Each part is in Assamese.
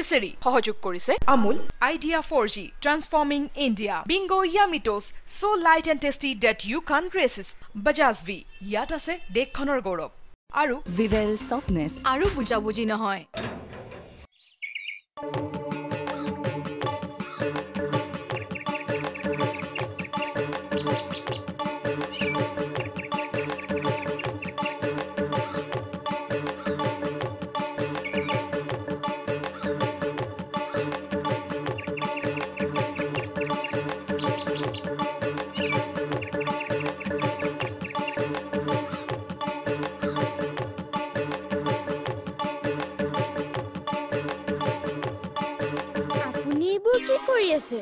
খিচিৰি সহযোগ কৰিছে Amul idea for the transforming India Bingo Yumitos so' light and tasty that you can resist Bajaj V ইয়াত আছে দেশখনৰ গৌৰৱ। আৰু ভিভেল চফ্টনেছ আৰু বুজাবুজি নহয়। কৰি আছে।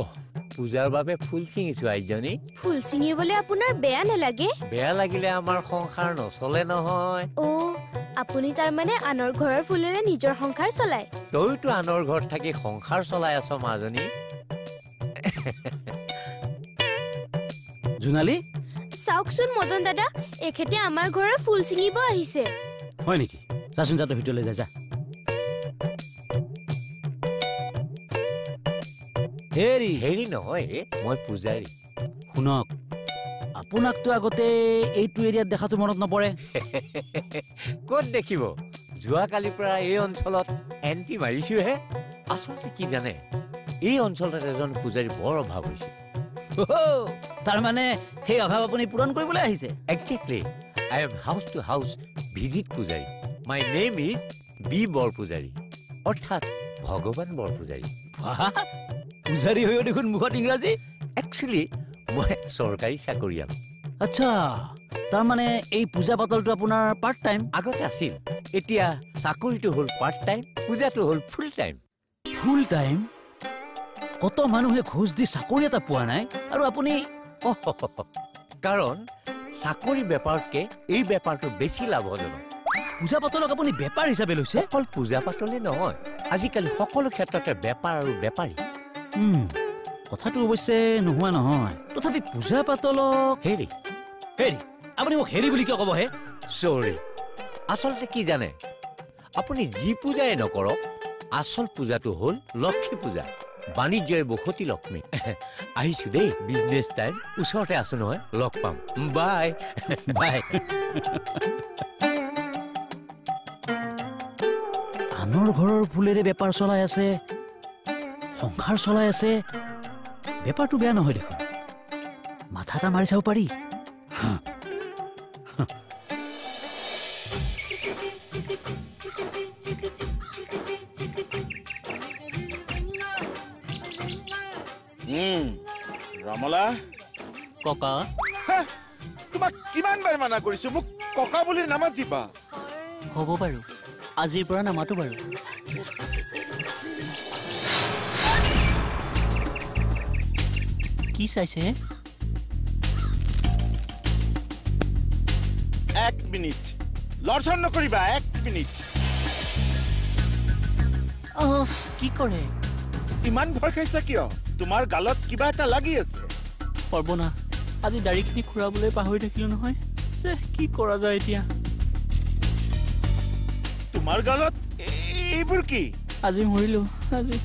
অহ, পূজাৰ বাবে ফুল ছিঙিছো আইজনী। ফুল ছিঙিবলৈ আপোনাৰ বেয়া নালাগে? বেয়া লাগিলে আমাৰ সংসাৰ নচলে নহয়। অ' আপুনি তাৰমানে আনৰ ঘৰৰ ফুলেৰে নিজৰ সংসাৰ চলায়। তইতো আনৰ ঘৰত থাকি সংসাৰ চলাই আছ মাজনী। জোনালী? চাওকচোন মদন দাদা এখেতে আমাৰ ঘৰৰ ফুল ছিঙিব আহিছে। হয় নেকি? যাচোন যা তই ভিতৰলৈ যা যা। হেৰি। হেৰি নহয় মই পূজাৰী। শুনক আপোনাকতো আগতে এইটো এৰিয়াত দেখাটো মনত নপৰে। ক'ত দেখিব? যোৱাকালিৰ পৰা এই অঞ্চলত এণ্টি মাৰিছোহে। আচলতে কি জানে? এই অঞ্চলটোত এজন পূজাৰী বৰ অভাৱ হৈছে। তাৰমানে সেই অভাৱ আপুনি পূৰণ কৰিবলৈ আহিছে। Exactly I am house to house visit Pujari. My name is B Borpujari অৰ্থাৎ ভগৱান বৰপূজাৰী পূজাৰী হৈও দেখোন মুখত ইংৰাজী? একচুৱেলি মই চৰকাৰী চাকৰিয়াল। আচ্ছা তাৰমানে এই পূজা পাতলটো আপোনাৰ পাৰ্ট টাইম আগতে আছিল। এতিয়া চাকৰিটো হ'ল পাৰ্ট টাইম পূজাটো হ'ল ফুল টাইম ফুল টাইম কত মানুহে ঘোচ দি চাকৰি এটা পোৱা নাই? আৰু আপুনি কাৰণ চাকৰি বেপাৰতকে এই বেপাৰটো বেছি লাভজনক। পূজা পাতলক আপুনি বেপাৰ হিচাপে লৈছে? অকল পূজা পাতলে নহয় আজিকালি সকলো ক্ষেত্ৰতে বেপাৰ আৰু বেপাৰী। কথাটো অৱশ্যে নোহোৱা নহয়। তথাপি পূজা পাতলক হেৰি হেৰি আপুনি মোক হেৰি বুলি কিয় ক'ব হে? চৰি আচলতে কি জানে? আপুনি যি পূজাই নকৰক আচল পূজাটো হ'ল লক্ষী পূজা। বাণিজ্যই বসতি লক্ষ্মী। আহিছো দেই বিজনেছ টাইম ওচৰতে আছো নহয় লগ পাম। বাই বাই আনৰ ঘৰৰ ফুলেৰে বেপাৰ চলাই আছে। সংসাৰ চলাই আছে বেপাৰটো বেয়া নহয় দেখোন। মাথা এটা মাৰি চাব পাৰি। ৰমলা? ককা? তোমাক কিমান বাৰ মানা কৰিছো? মোক ককা বুলি নামাতিবা। হ'ব বাৰু। আজিৰ পৰা নামাতো বাৰু। কি চাইছে এক মিনিট। লৰচৰ নকৰিবা এক মিনিট। কি কৰে? ইমান ভয় খাইছা কিয়? তোমাৰ গালত কিবা এটা লাগি আছে। সৰ্বনা আজি দাড়িখিনি খুৰাবলৈ পাহৰি থাকিলো নহয়। চে কি কৰা যায় এতিয়া? তোমাৰ গালত? এই- এইবোৰ কি? আজি মৰিলো আজি।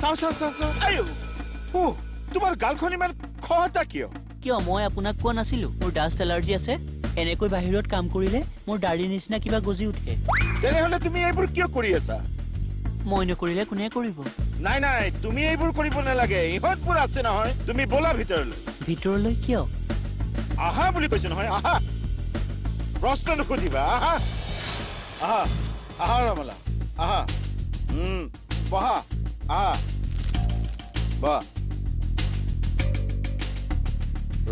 চাওঁ চাওঁ চাওঁ চাওঁ। তোমাৰ গালখন ইমান খহটা কিয়? কিয় মই আপোনাক কোৱা নাছিলো? মোৰ ডাষ্ট এলাৰ্জি আছে। এনেকৈ বাহিৰত কাম কৰিলে মোৰ দাড়িৰ নিচিনা কিবা গজি উঠে। তেনেহলে তুমি এইবোৰ কিয় কৰি আছা? মই নকৰিলে কোনে কৰিব? নাই নাই তুমি এইবোৰ কৰিব নালাগে। ইহঁতবোৰ আছে নহয় তুমি বলা ভিতৰলৈ। ভিতৰলৈ কিয়? আহা বুলি কৈছো নহয় আহা। প্ৰশ্ন নুসুধিবা আহা। আহা আহা ৰমলা আহা। বহা আহা। বহা।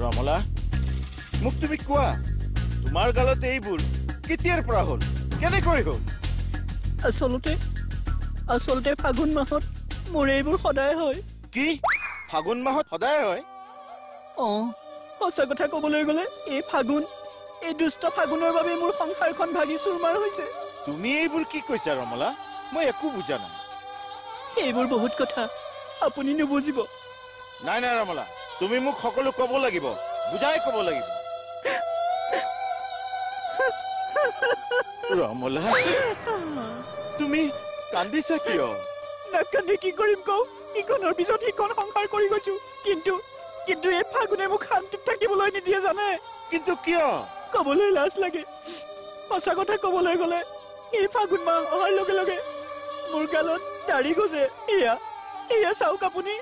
ৰমলা মোক তুমি কোৱা তোমাৰ গালত এইবোৰ কেতিয়াৰ পৰা হ'ল? কেনেকৈ হ'ল? আচলতে আচলতে ফাগুন মাহত মোৰ এইবোৰ সদায় হয়। কি? ফাগুন মাহত সদায় হয়? অঁ সঁচা কথা ক'বলৈ গ'লে এই ফাগুন এই দুষ্ট ফাগুনৰ বাবে মোৰ সংসাৰখন ভাগি চুৰমাৰ হৈছে। তুমি এইবোৰ কি কৈছা ৰমলা? মই একো বুজা নাই। এইবোৰ বহুত কথা আপুনি নুবুজিব। নাই নাই ৰমলা। তুমি মোক সকলো ক'ব লাগিব বুজাই ক'ব লাগিব। ৰমলা তুমি কান্দিছা কিয়? নাকান্দি কি কৰিম কওঁ? ইখনৰ পিছত সিখন সংসাৰ কৰি গৈছো। কিন্তু কিন্তু এই ফাগুনে মোক শান্তিত থাকিবলৈ নিদিয়ে জানে? কিন্তু কিয়? ক'বলৈ লাজ লাগে। সঁচা কথা ক'বলৈ গ'লে এই ফাগুন মাহ অহাৰ লগে লগে মোৰ গালত দাড়ি গজে। এয়া এয়া চাওক আপুনি।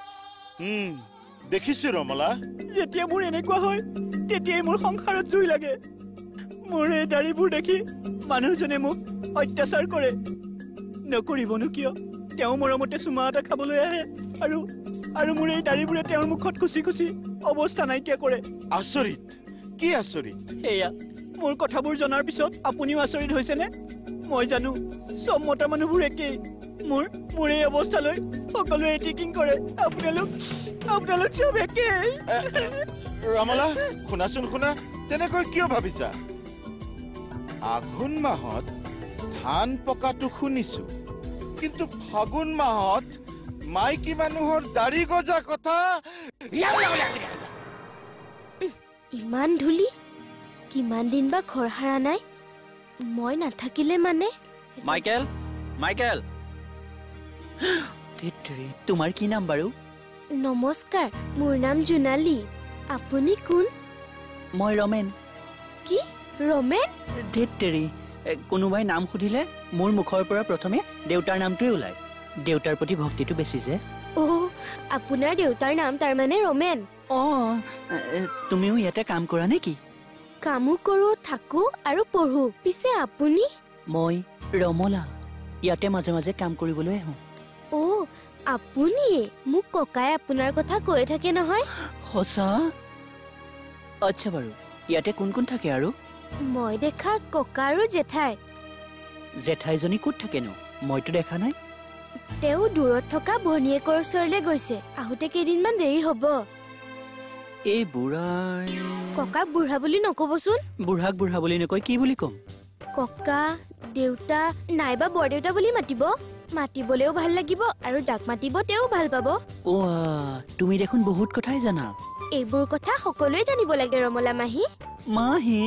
দেখিছো ৰমলা। যেতিয়া মোৰ এনেকুৱা হয় তেতিয়াই মোৰ সংসাৰত জুই লাগে। মোৰ এই দাড়িবোৰ দেখি মানুহজনে মোক অত্যাচাৰ কৰে। নকৰিবনো কিয়? তেওঁ মৰমতে চুমা এটা খাবলৈ আহে আৰু আৰু মোৰ এই দাড়িবোৰে তেওঁৰ মুখত খুচি খুচি অৱস্থা নাইকিয়া কৰে। আচৰিত কি আচৰিত? সেয়া মোৰ কথাবোৰ জনাৰ পিছত আপুনিও আচৰিত হৈছেনে? মই জানো চব মতা মানুহবোৰ একেই। মোৰ মোৰ এই অৱস্থালৈ সকলোৱে এটিকিং কৰে। আপোনালোক আপোনালোক চব একেই। ৰমলা শুনাচোন শুনা তেনেকৈ কিয় ভাবিছা? আঘোণ মাহত ধান পকাটো শুনিছো কিন্তু ফাগুন মাহত মাইকী মানুহৰ দাড়ি গজা কথা? ইমান ধূলি? কিমান দিন বা ঘৰ সাৰা নাই? মই নাথাকিলে মানে? Michael Michael. তোমাৰ কি নাম বাৰু? নমস্কাৰ মোৰ নাম জোনালী। আপুনি কোন? মই ৰমেন। কি? ৰমেন? ধেত্তেৰি কোনোবাই নাম সুধিলে মোৰ মুখৰ পৰা প্ৰথমে দেউতাৰ নামটোৱে ওলায়। দেউতাৰ প্ৰতি ভক্তিটো বেছি যে। অ' আপোনাৰ দেউতাৰ নাম তাৰমানে ৰমেন। অঁ তুমিও ইয়াতে কাম কৰা নেকি? কামো কৰোঁ থাকোঁ আৰু পঢ়োঁ। পিছে আপুনি? মই ৰমলা। ইয়াতে মাজে মাজে কাম কৰিবলৈ আহোঁ। অ' আপুনিয়ে মোক ককাই আপোনাৰ কথা কৈ থাকে নহয়। সঁচা? আচ্ছা বাৰু ইয়াতে কোন কোন থাকে আৰু? মই দেখাত ককা আৰু জেঠাই। জেঠাইজনী ক'ত থাকেনো? মইতো দেখা নাই। তেওঁ দূৰত থকা ভনীয়েকৰ ওচৰলৈ গৈছে। আহোঁতে কেইদিনমান দেৰি হ'ব। এই বুঢ়াই। ককাক বুঢ়া বুলি নক'বচোন। বুঢ়াক বুঢ়া বুলি নকয় কি বুলি ক'ম? ককা দেউতা নাইবা বৰদেউতা বুলি মাতিব। মাতিবলৈও ভাল লাগিব আৰু যাক মাতিব তেওঁ ভাল পাব। তুমি দেখোন বহুত কথাই জানা। এইবোৰ কথা সকলোৱে জানিব লাগে ৰমলা মাহী। মাহী?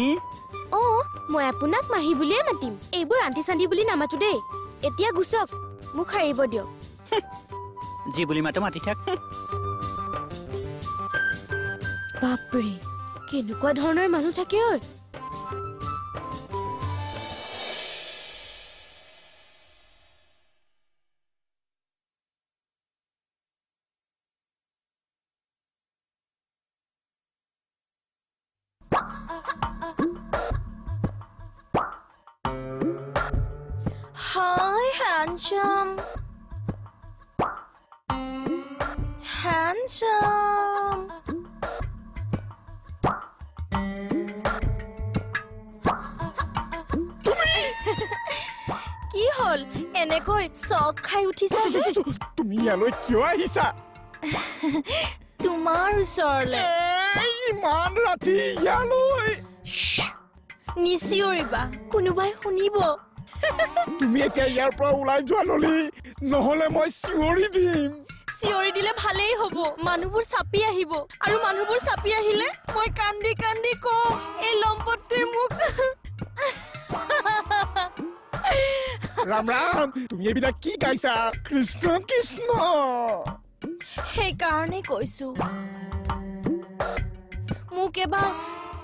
অঁ মই আপোনাক মাহী বুলিয়ে মাতিম। এইবোৰ আন্তি চান্তি বুলি নামাতো দেই। এতিয়া গুচক মোক সাৰিব দিয়ক। যি বুলি মাতো মাতি থাক। বাপৰে কেনেকুৱা ধৰণৰ মানুহ থাকে ঐ Hi, handsome. Handsome. খাই উঠিছা তুমি ইয়ালৈ কিয় আহিছা তোমাৰ ওচৰলে ইমান ৰাতি ইয়ালৈ নিচিঞৰিবা কোনোবাই শুনিব তুমি এতিয়া ইয়াৰ পৰা ওলাই যোৱা ললি নহলে মই চিঞৰি দিম চিঞৰি দিলে ভালেই হ'ব মানুহবোৰ চাপি আহিব আৰু মানুহবোৰ চাপি আহিলে মই কান্দি কান্দি কম এই লম্পটটোৱে মোক ৰাম ৰাম তুমি এইবিলাক কি গাইছা? কৃষ্ণ কৃষ্ণ! সেইকাৰণে কৈছো। মোক এবাৰ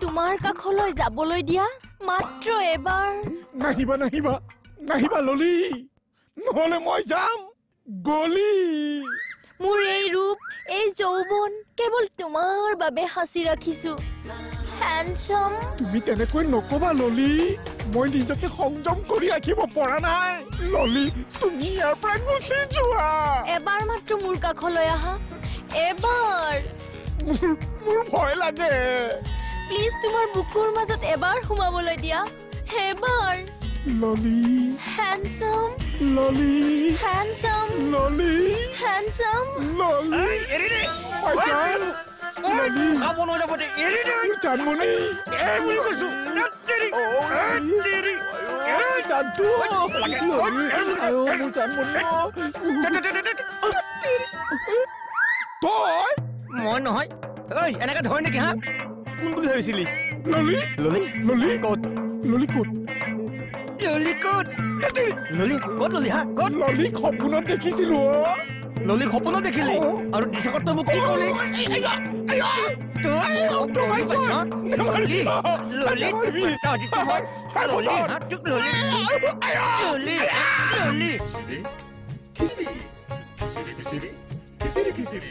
তোমাৰ কাষলৈ যাবলৈ দিয়া মাত্ৰ এবাৰ। নাহিবা নাহিবা নাহিবা ললি। নহলে মই যাম গলি। মোৰ এই ৰূপ এই যৌৱন কেৱল তোমাৰ বাবে সাঁচি ৰাখিছো। হেণ্ডচাম তুমি তেনেকৈ নকবা ললি মই নিজকে সংযম কৰি ৰাখিব পৰা নাই ললি তুমি ইয়াৰ পৰা গুচি যোৱা এবাৰ মাত্ৰ মোৰ কাষলৈ আহা এবাৰ মোৰ ভয় লাগে প্লিজ তোমাৰ বুকুৰ মাজত এবাৰ সোমাবলৈ দিয়া এবাৰ ললি হেণ্ডচাম ললি হেণ্ডচাম ললি হেণ্ডচাম ললি 아니 가보는 자부터 이리들 잔머니 애물고수 낫들이 낫들이 잔또 아유 뭐 잔머니 또이 뭔 호이 어이 애네가 더 있는 게 하? 군부 해시리 놀리 놀리 놀리 곧 놀리 곧 놀리 곧 놀리 곧 놀리 하곧 놀리 거푸나 데키실로 ললি সপোন দেখিলি? আৰু দিশাকত তই মোক কি কলি? খিচিৰি খিচিৰি খিচিৰি খিচিৰি।